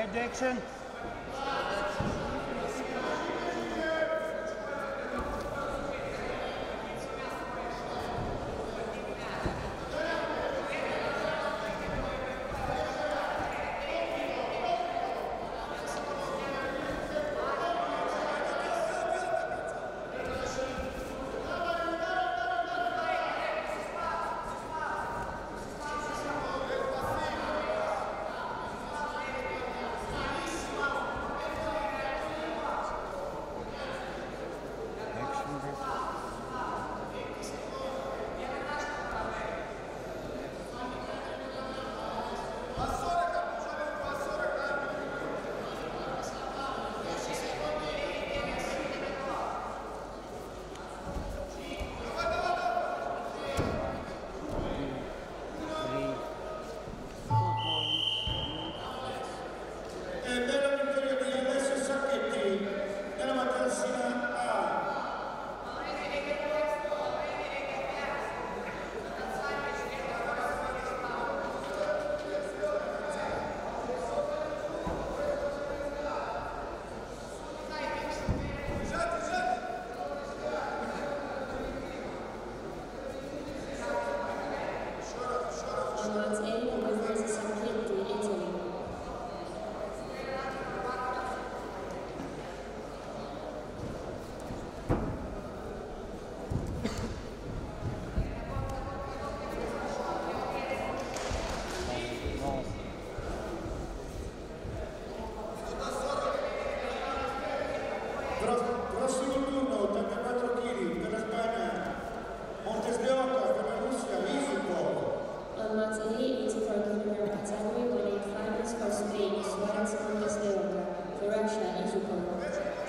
ahead, Dixon. On mats A, 84 kg category, winning finals for Spain. For Russia, Izukov. Grazie.